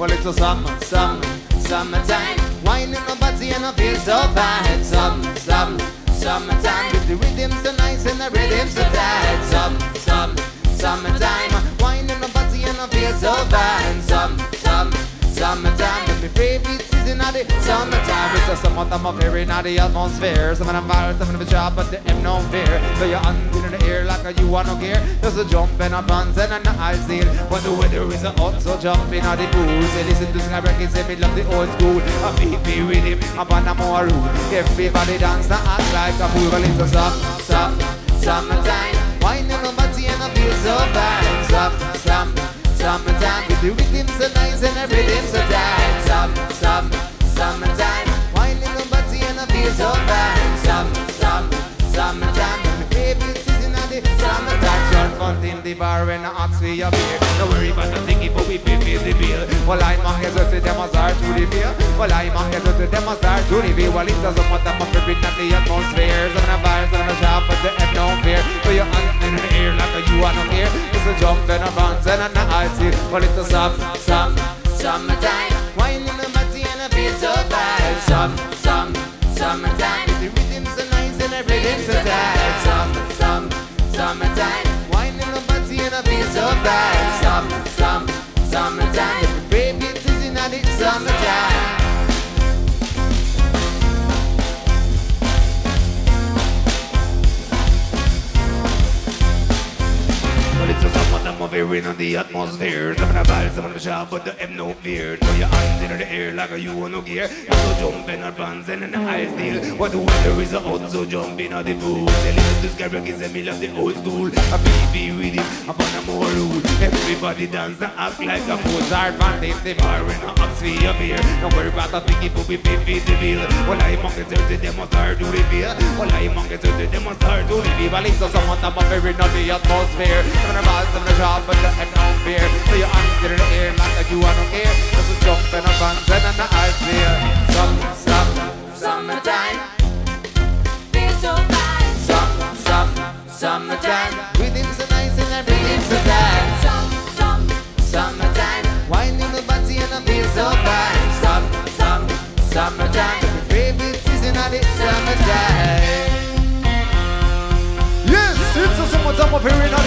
Well, it's a summer, summer, summertime. Wine in the body and I feel so fine. Summer, summer, summertime. With the rhythm so nice and the rhythm so tight. Summer, summer, summertime. Wine in the body and I feel so fine. Summer, summer, summertime. Favorite season of the summertime. It's just a summertime of here in the atmosphere. Some of them viral, some of them job, but they ain't no fear. So you're under the air like a you want no gear. Just a jump and a pants and an ice seal. When the weather is hot, so jump in the pool. Say listen to Sky Breaking, say me love the old school. A beat me with him, up on a more rule. Everybody dance, now act like a fool. Well, it's a summer, summer, summertime. Wine in the body and I feel so fine. Summer, summer, summertime. With the rhythm so nice and rhythm so tight. The bar when I ask for your beer. Don't worry about the thingy, but we pay me the bill. Well, I'm a here to demonstrate to the beer. Well, I'm a here to demonstrate to the beer. Well, it doesn't matter my favorite not the atmosphere. Some of the bars, some of the shop, but they have no fear. So you're in the air like a you are no here. It's a jump and a bounce and a ice here. Well, it's a summer, summer, summertime. Wine in the body and I feel so fine. Summer, summertime. The favorite season of the summertime. Hovering on the atmosphere. Of the vibes, some of the shop, but they have no fear. Throw your hands in the air like a you want no gear. You so jump in our pants and in the high steel. What the weather is hot, so jump in the pool. Say listen to Sky Breakers and me love the old school. A baby with him, up on a more rule. Everybody dance and act like a Mozart band. If they bar in a your beer. Don't worry about the but we pay for the bill. Well, I'm on the dirty, them must start to the beer. Well, I'm on the dirty, them must start to the beer. Well, it's a someone I'm hovering on the atmosphere. Some of the vibes, some of shop, but. So hands in the air like and and ice beer. Some, some, summertime. Feel so fine. Some, some, summertime. Rhythm's so nice and everything's so some, Summertime. Wine in the body and I feel so fine. Summertime. My favorite season of the summertime. Yes, it's a summertime up here